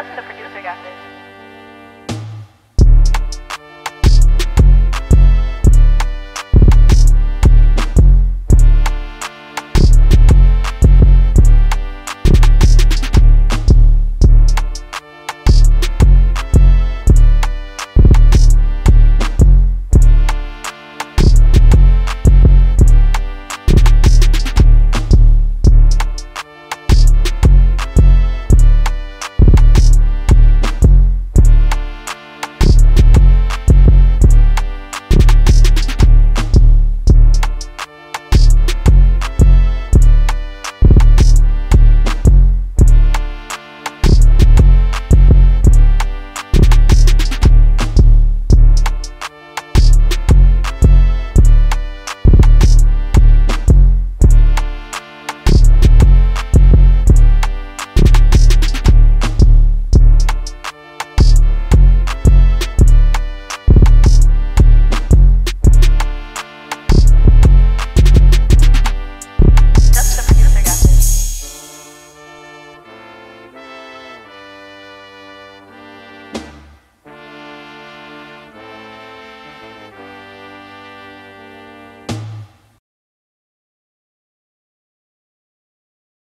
Justin, the producer, got this.